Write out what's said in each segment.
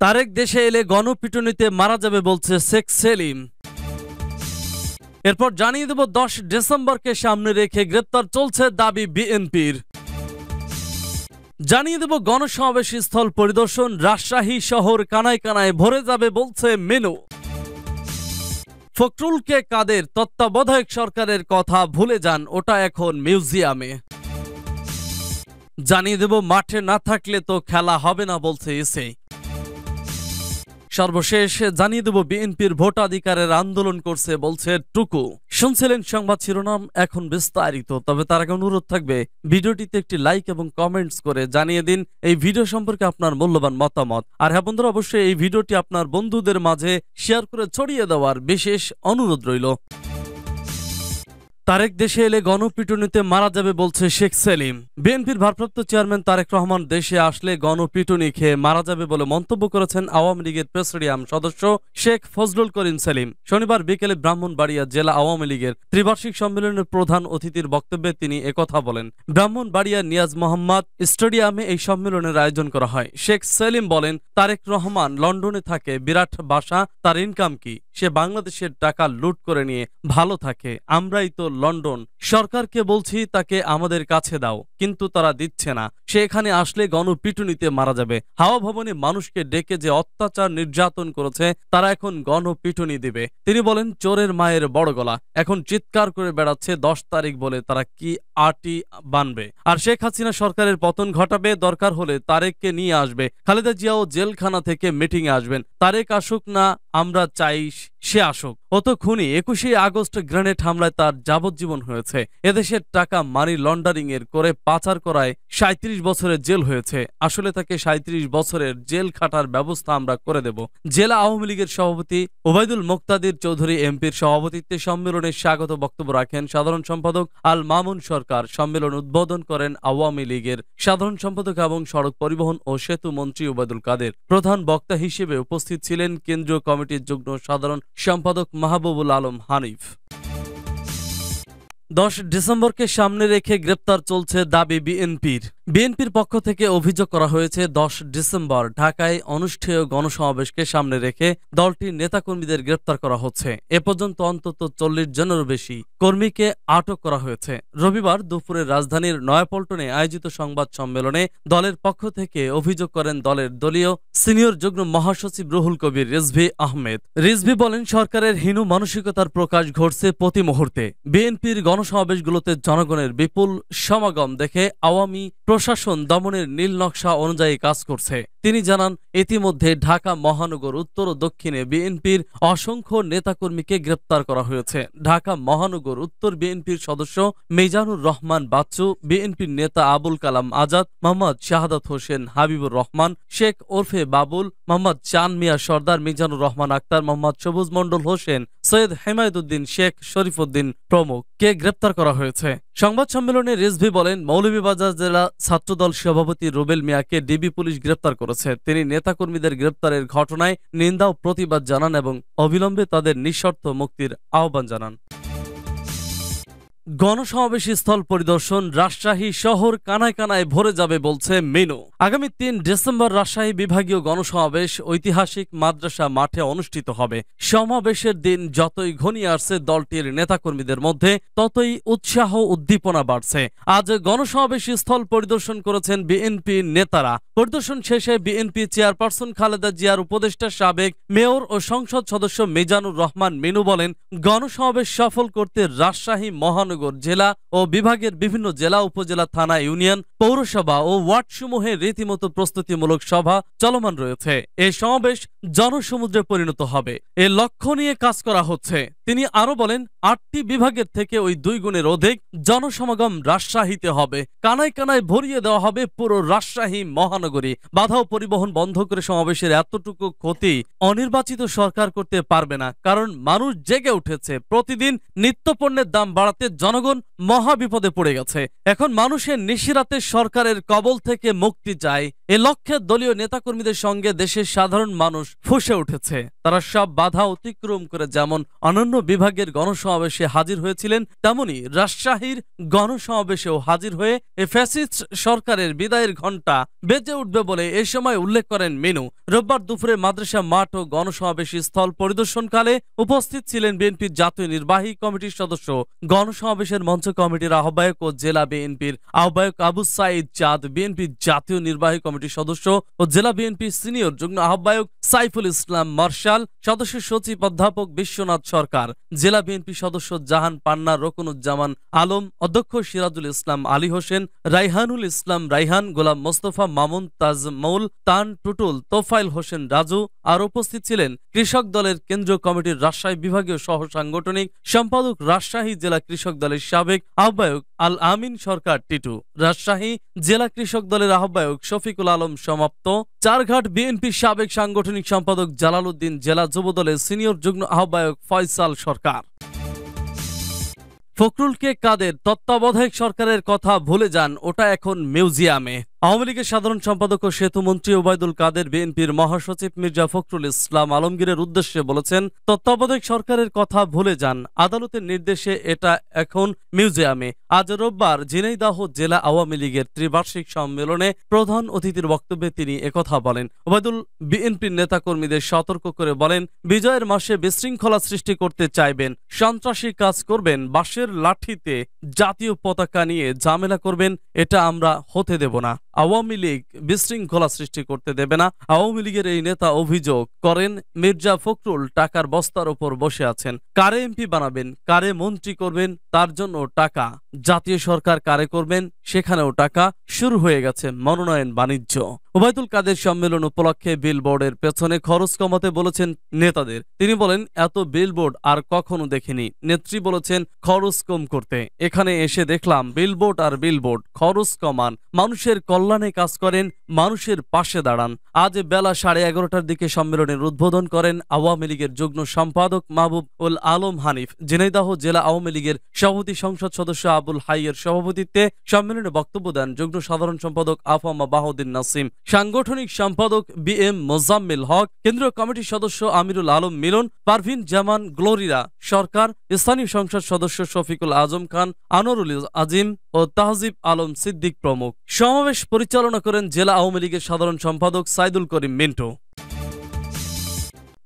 তারেক দেশে এলে গণপিটুনিতে মারা যাবে বলছে শেখ সেলিম। এরপর জানিয়ে দেব, দশ ডিসেম্বরকে সামনে রেখে গ্রেপ্তার চলছে দাবি বিএনপির। জানিয়ে দেব, গণসমাবেশ স্থল পরিদর্শন রাজশাহী শহর কানায় কানায় ভরে যাবে বলছে মেনু। ফখরুলকে কাদের তত্ত্বাবধায়ক সরকারের কথা ভুলে যান ওটা এখন মিউজিয়ামে। জানিয়ে দেব, মাঠে না থাকলে তো খেলা হবে না বলছে এসে সর্বশেষ জানিয়ে দেব, বিএনপির ভোটাধিকারের আন্দোলন করছে বলছে টুকু। শুনছিলেন সংবাদ শিরোনাম, এখন বিস্তারিত। তবে তার আগে অনুরোধ থাকবে, ভিডিওটিতে একটি লাইক এবং কমেন্টস করে জানিয়ে দিন এই ভিডিও সম্পর্কে আপনার মূল্যবান মতামত। আর হ্যাঁ বন্ধুরা, অবশ্যই এই ভিডিওটি আপনার বন্ধুদের মাঝে শেয়ার করে ছড়িয়ে দেওয়ার বিশেষ অনুরোধ রইল। তারেক দেশে এলে গণপিটুনিতে মারা যাবে বলছে শেখ সেলিম। বিএনপির ভারপ্রাপ্ত চেয়ারম্যান তারেক রহমান দেশে আসলে গণপিটুনি খেয়ে মারা যাবে বলে মন্তব্য করেছেন আওয়ামী লীগের প্রেসিডিয়াম সদস্য শেখ ফজলুল করিম সেলিম। শনিবার বিকেলে ব্রাহ্মণবাড়িয়া জেলা আওয়ামী লীগের ত্রিবার্ষিক সম্মেলনের প্রধান অতিথির বক্তব্যে তিনি একথা বলেন। ব্রাহ্মণবাড়িয়া নিয়াজ মোহাম্মদ স্টেডিয়ামে এই সম্মেলনের আয়োজন করা হয়। শেখ সেলিম বলেন, তারেক রহমান লন্ডনে থাকে, বিরাট বাসা, তার ইনকাম কি? সে বাংলাদেশের টাকা লুট করে নিয়ে ভালো থাকে, আমরাই তো লন্ডন। সরকারকে বলছি, তাকে আমাদের কাছে দাও। কিন্তু তারা দিচ্ছে না। সে এখানে আসলে গণপিটুনিতে মারা যাবে। হাওয়া ভবনে মানুষকে ডেকে যে অত্যাচার নির্যাতন করেছে, তারা এখন গণপিটুনি দিবে। তিনি বলেন, চোরের মায়ের বড় গলা। এখন চিৎকার করে বেড়াচ্ছে, দশ তারিখ বলে তারা কি আটি বানবে? আর শেখ হাসিনা সরকারের পতন ঘটাবে, দরকার হলে তারেককে নিয়ে আসবে। খালেদা জিয়াও জেলখানা থেকে মিটিংয়ে আসবেন। তারেক আসুক না আমরা চাই সে আসুক। অত খুনি একুশে আগস্ট গ্রেনেড হামলায় তার যাবজ্জীবন হয়েছে। এদেশের টাকা মানি লন্ডারিং এর করে পাচার করায় সাঁত্রিশ বছরের জেল হয়েছে। আসলে তাকে সাঁত্রিশ বছরের জেল খাটার ব্যবস্থা আমরা করে দেব। জেলা আওয়ামী লীগের সভাপতি ওবায়দুল মোক্তাদির চৌধুরী এমপির সভাপতিত্বে সম্মেলনে স্বাগত বক্তব্য রাখেন সাধারণ সম্পাদক আল মামুন সরকার। সম্মেলন উদ্বোধন করেন আওয়ামী লীগের সাধারণ সম্পাদক এবং সড়ক পরিবহন ও সেতু মন্ত্রী ওবায়দুল কাদের। প্রধান বক্তা হিসেবে উপস্থিত ছিলেন কেন্দ্রীয় কমিটির যুগ্ম সাধারণ সম্পাদক মাহবুবুল আলম হানিফ। দশ ডিসেম্বরকে সামনে রেখে গ্রেপ্তার চলছে দাবি বিএনপির। বিএনপির পক্ষ থেকে অভিযোগ করা হয়েছে, দশ ডিসেম্বর ঢাকায় অনুষ্ঠেয় গণসমাবেশকে সামনে রেখে দলটির নেতাকর্মীদের গ্রেপ্তার করা হচ্ছে। এ পর্যন্ত অন্তত চল্লিশ জনেরও বেশি কর্মীকে আটক করা হয়েছে। রবিবার দুপুরে রাজধানীর নয়াপল্টনে আয়োজিত সংবাদ সম্মেলনে দলের পক্ষ থেকে অভিযোগ করেন দলের দলীয় সিনিয়র যুগ্ম মহাসচিব রুহুল কবির রিজভি আহমেদ। রিজভি বলেন, সরকারের হীন মানসিকতার প্রকাশ ঘটছে প্রতি মুহূর্তে। বিএনপির গণসমাবেশগুলোতে জনগণের বিপুল সমাগম দেখে আওয়ামী প্রশাসন দমনের নীল নকশা অনুযায়ী কাজ করছে। তিনি জানান, ইতিমধ্যে ঢাকা মহানগর উত্তর ও দক্ষিণে বিএনপির অসংখ্য নেতাকর্মীকে গ্রেপ্তার করা হয়েছে। ঢাকা মহানগর উত্তর বিএনপির সদস্য মেজানুর রহমান বাচ্চু, বিএনপির নেতা আবুল কালাম আজাদ, মোহাম্মদ শাহাদাত হোসেন হাবিবুর রহমান, শেখ ওরফে বাবুল, মোহাম্মদ চান মিয়া সর্দার মিজানুর রহমান আক্তার, মোহাম্মদ সবুজ মন্ডল হোসেন, সৈয়দ হেমায়তুদ্দিন শেখ শরীফুদ্দিন প্রমুখ। কে গ্রেপ্তার করা হয়েছে? সংবাদ সম্মেলনে রিজভি বলেন, মৌলভীবাজার জেলা ছাত্রদল সভাপতি রুবেল মিয়াকে ডিবি পুলিশ গ্রেপ্তার করেছে। তিনি নেতাকর্মীদের গ্রেপ্তারের ঘটনায় নিন্দা ও প্রতিবাদ জানান এবং অবিলম্বে তাদের নিঃশর্ত মুক্তির আহ্বান জানান। গণসমাবেশ স্থল পরিদর্শন রাজশাহী শহর কানায় কানায় ভরে যাবে বলছে মেনু। আগামী তিন ডিসেম্বর রাজশাহী বিভাগীয় গণসমাবেশ ঐতিহাসিক মাদ্রাসা মাঠে অনুষ্ঠিত হবে। সমাবেশের দিন যতই ঘনিয়ে আসছে দলটির নেতাকর্মীদের মধ্যে, ততই উৎসাহ উদ্দীপনা বাড়ছে। আজ গণসমাবেশ স্থল পরিদর্শন করেছেন বিএনপি নেতারা। পরিদর্শন শেষে বিএনপি চেয়ারপারসন খালেদা জিয়ার উপদেষ্টা সাবেক মেয়র ও সংসদ সদস্য মেজানুর রহমান মেনু বলেন, গণসমাবেশ সফল করতে রাজশাহী, মহানগর জেলা ও বিভাগের বিভিন্ন জেলা, উপজেলা, থানা, ইউনিয়ন, পৌরসভা ও ওয়ার্ডসমূহে রীতিমতো প্রস্তুতিমূলক সভা চলমান রয়েছে। এ সমাবেশ জনসমুদ্রে পরিণত হবে। এ লক্ষ্য নিয়ে কাজ করা হচ্ছে। তিনি আরও বলেন, আটটি বিভাগের থেকে ওই দুই গুণের অধিক জনসমাগম রাজশাহীতে হবে। কানায় কানায় ভরিয়ে দেওয়া হবে পুরো রাজশাহী মহানগরী। বাধা পরিবহন বন্ধ করে সমাবেশের এতটুকু ক্ষতি অনির্বাচিত সরকার করতে পারবে না, কারণ মানুষ জেগে উঠেছে। প্রতিদিন নিত্যপণ্যের দাম বাড়াতে জনগণ মহা বিপদে পড়ে গেছে। এখন মানুষের নিশিরাতে সরকারের কবল থেকে মুক্তি চায় এ লক্ষ্যে দলীয় নেতাকর্মীদের সঙ্গে দেশের সাধারণ মানুষ ফুসে উঠেছে। তারা সব বাধা অতিক্রম করে যেমন অনন্য বিভাগের গণসমাবেশে হাজির হয়েছিলেন তেমনি রাজশাহীর গণসমাবেশেও হাজির হয়ে এ ফ্যাসিস্ট সরকারের বিদায়ের ঘণ্টা বেজে উঠবে বলে এ সময় উল্লেখ করেন মিনু। রোববার দুপুরে মাদ্রাসা মাঠ ও গণসমাবেশী স্থল পরিদর্শনকালে উপস্থিত ছিলেন বিএনপির জাতীয় নির্বাহী কমিটির সদস্য, গণসমাবেশের মঞ্চ কমিটির আহ্বায়ক ও জেলা বিএনপির আহ্বায়ক আবু সাইদ চাঁদ, বিএনপির জাতীয় নির্বাহী কমিটির সদস্য ও জেলা বিএনপির সিনিয়র যুগ্ম আহ্বায়ক সাইফুল ইসলাম মার্শাল, সদস্য সচিব অধ্যাপক বিশ্বনাথ সরকার। জেলা বিএনপি সদস্য জাহান পান্না রকুনুজ্জামান আলম, অধ্যক্ষ সিরাজুল ইসলাম আলী হোসেন, রাইহানুল ইসলাম রাইহান, গোলাম মোস্তফা মামুন তাজমৌল তান টুটুল তোফাইল হোসেন রাজু আর উপস্থিত ছিলেন কৃষক দলের কেন্দ্রীয় কমিটির রাজশাহী বিভাগীয় সহ সাংগঠনিক সম্পাদক রাজশাহী জেলা কৃষক দলের সাবেক আহ্বায়ক আল আমিন সরকার টিটু। রাজশাহী জেলা কৃষক দলের আহ্বায়ক শফিকুল আলম সমাপ্ত। চারঘাট বিএনপির সাবেক সাংগঠনিক সম্পাদক জালালউদ্দিন জেলা যুবদলের সিনিয়র যুগ্ম আহ্বায়ক ফয়সাল সরকার। ফখরুলকে কাদের তত্ত্বাবধায়ক সরকারের কথা ভুলে যান ওটা এখন মিউজিয়ামে। আওয়ামী লীগের সাধারণ সম্পাদক ও সেতুমন্ত্রী ওবায়দুল কাদের বিএনপির মহাসচিব মির্জা ফখরুল ইসলাম আলমগীরের উদ্দেশ্যে বলেছেন, তত্ত্বাবধায়ক সরকারের কথা ভুলে যান। আদালতের নির্দেশে এটা এখন মিউজিয়ামে। আজ রোববার ঝিনাইদাহ জেলা আওয়ামী লীগের ত্রিবার্ষিক সম্মেলনে প্রধান অতিথির বক্তব্যে তিনি একথা বলেন। ওবায়দুল বিএনপির নেতাকর্মীদের সতর্ক করে বলেন, বিজয়ের মাসে বিশৃঙ্খলা সৃষ্টি করতে চাইবেন, সন্ত্রাসী কাজ করবেন, বাঁশের লাঠিতে জাতীয় পতাকা নিয়ে ঝামেলা করবেন, এটা আমরা হতে দেব না। আওয়ামী লীগ বিশৃঙ্খলা সৃষ্টি করতে দেবে না। আওয়ামী লীগের এই নেতা অভিযোগ করেন, মির্জা ফখরুল টাকার বস্তার ওপর বসে আছেন। কারে এমপি বানাবেন, কারে মন্ত্রী করবেন, তার জন্য টাকা জাতীয় সরকার কারে করবেন, সেখানেও টাকা শুরু হয়ে গেছে মনোনয়ন বাণিজ্য। ওবায়দুল কাদের সম্মেলন উপলক্ষে বিলবোর্ডের পেছনে খরচ কমাতে বলেছেন নেতাদের। তিনি বলেন, এত বিলবোর্ড আর কখনো দেখিনি। নেত্রী বলেছেন, খরচ কম করতে। এখানে এসে দেখলাম, বিলবোর্ড আর বিলবোর্ড, খরচ কমান। মানুষের কল্যাণে কাজ করেন মানুষের পাশে দাঁড়ান। আজ বেলা সাড়ে এগারোটার দিকে সম্মেলনের উদ্বোধন করেন আওয়ামী লীগের যুগ্ম সম্পাদক মাহবুব উল আলম হানিফ। ঝিনাইদহ জেলা আওয়ামী লীগের সভাপতি সংসদ সদস্য আবুল হাইয়ের সভাপতিত্বে সম্মেলনে বক্তব্য দেন যুগ্ম সাধারণ সম্পাদক আফামা বাহুদ্দিন নাসিম। সাংগঠনিক সম্পাদক বি এম মোজাম্মেল হক, কেন্দ্রীয় কমিটির সদস্য আমিরুল আলম মিলন, পারভিন জামান গ্লোরিরা সরকার, স্থানীয় সংসদ সদস্য শফিকুল আজম খান আনোরুল আজিম ও তাহজিব আলম সিদ্দিক প্রমুখ। সমাবেশ পরিচালনা করেন জেলা আওয়ামী লীগের সাধারণ সম্পাদক সাইদুল করিম মিন্টু।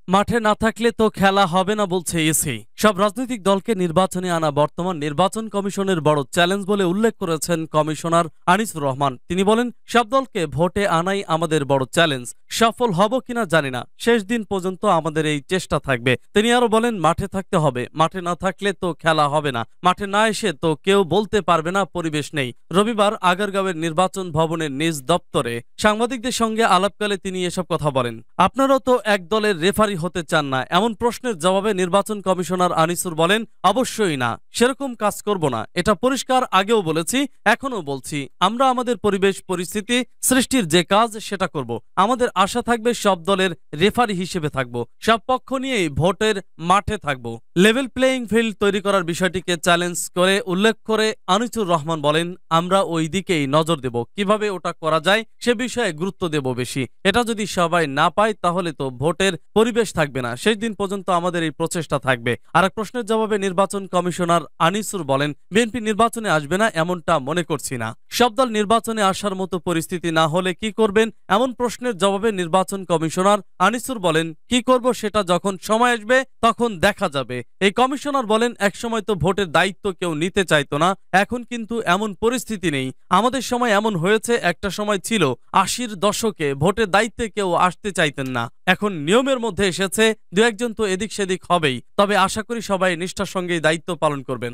মাঠে না থাকলে তো খেলা হবে না বলছে ইসি সব রাজনৈতিক দলকে নির্বাচনে আনা বর্তমান নির্বাচন কমিশনের বড় চ্যালেঞ্জ বলে উল্লেখ করেছেন কমিশনার আনিসুর রহমান। তিনি বলেন, সব দলকে ভোটে আনাই আমাদের বড় চ্যালেঞ্জ। সফল হব কিনা জানি না। শেষ দিন পর্যন্ত আমাদের এই চেষ্টা থাকবে। তিনি আরও বলেন, মাঠে থাকতে হবে। মাঠে না থাকলে তো খেলা হবে না। মাঠে না এসে তো কেউ বলতে পারবে না, পরিবেশ নেই। রবিবার আগারগাঁওয়ের নির্বাচন ভবনের নিজ দপ্তরে সাংবাদিকদের সঙ্গে আলাপকালে তিনি এসব কথা বলেন। আপনারাও তো এক দলের রেফারি হতে চান না। এমন প্রশ্নের জবাবে নির্বাচন কমিশনার আনিসুর বলেন, অবশ্যই না, সেরকম কাজ করব না। এটা পরিষ্কার, আগেও বলেছি এখনও বলছি। আমরা আমাদের পরিবেশ, পরিস্থিতি, সৃষ্টির যে কাজ, সেটা করব। আমাদের আশা থাকবে, সব দলের রেফারি হিসেবে থাকব। সব পক্ষ নিয়েই ভোটের মাঠে থাকব। লেভেল প্লেয়িং ফিল্ড তৈরি করার বিষয়টিকে চ্যালেঞ্জ করে উল্লেখ করে আনিসুর রহমান বলেন, আমরা ওই দিকেই নজর দেব। কীভাবে ওটা করা যায়, সে বিষয়ে গুরুত্ব দেব বেশি। এটা যদি সবাই না পায়, তাহলে তো ভোটের পরিবেশ থাকবে না। শেষ দিন পর্যন্ত আমাদের এই প্রচেষ্টা থাকবে। আর এক প্রশ্নের জবাবে নির্বাচন কমিশনার আনিসুর বলেন, বিএনপি নির্বাচনে আসবে না এমনটা মনে করছি না। সব দল নির্বাচনে আসার মতো পরিস্থিতি না হলে কি করবেন? এমন প্রশ্নের জবাবে নির্বাচন কমিশনার আনিসুর বলেন, কি করব সেটা যখন সময় আসবে তখন দেখা যাবে। এই কমিশনার বলেন, একসময় তো ভোটের দায়িত্ব কেউ নিতে চাইতো না, এখন কিন্তু এমন পরিস্থিতি নেই। আমাদের সময় এমন হয়েছে, একটা সময় ছিল, আশির দশকে ভোটের দায়িত্বে কেউ আসতে চাইতেন না। এখন নিয়মের মধ্যে এসেছে, দু একজন তো এদিক সেদিক হবেই। তবে আশা করি সবাই নিষ্ঠার সঙ্গে দায়িত্ব পালন করবেন।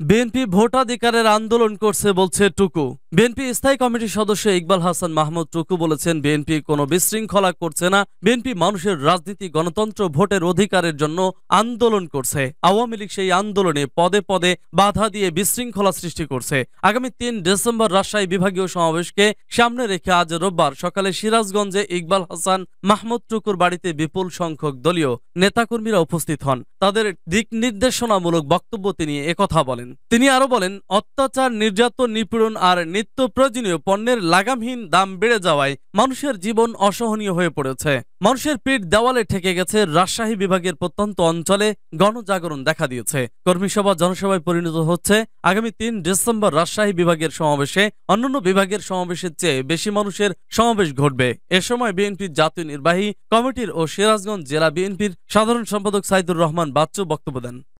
বিএনপি ভোটাধিকারের আন্দোলন করছে বলছে টুকু। বিএনপি স্থায়ী কমিটির সদস্য ইকবাল হাসান মাহমুদ টুকু বলেছেন, বিএনপি কোনো বিশৃঙ্খলা করছে না। বিএনপি মানুষের রাজনীতি, গণতন্ত্র, ভোটের অধিকারের জন্য আন্দোলন করছে। আওয়ামী লীগ সেই আন্দোলনে পদে পদে বাধা দিয়ে বিশৃঙ্খলা সৃষ্টি করছে। আগামী তিন ডিসেম্বর রাজশাহী বিভাগীয় সমাবেশকে সামনে রেখে আজ রোববার সকালে সিরাজগঞ্জে ইকবাল হাসান মাহমুদ টুকুর বাড়িতে বিপুল সংখ্যক দলীয় নেতাকর্মীরা উপস্থিত হন। তাদের দিক নির্দেশনামূলক বক্তব্য তিনি একথা বলেন। বলেন। তিনি আরও বলেন, অত্যাচার, নির্যাতন, নিপীড়ন আর নিত্য প্রয়োজনীয় পণ্যের লাগামহীন দাম বেড়ে যাওয়ায় মানুষের জীবন অসহনীয় হয়ে পড়েছে। মানুষের পিঠ দেওয়ালে ঠেকে গেছে রাজশাহী বিভাগের প্রত্যন্ত অঞ্চলে গণজাগরণ দেখা দিয়েছে। কর্মীসভা জনসভায় পরিণত হচ্ছে। আগামী তিন ডিসেম্বর রাজশাহী বিভাগের সমাবেশে অন্যান্য বিভাগের সমাবেশের চেয়ে বেশি মানুষের সমাবেশ ঘটবে। এ সময় বিএনপির জাতীয় নির্বাহী কমিটির ও সিরাজগঞ্জ জেলা বিএনপির সাধারণ সম্পাদক সাইদুর রহমান বাচ্চু বক্তব্য দেন।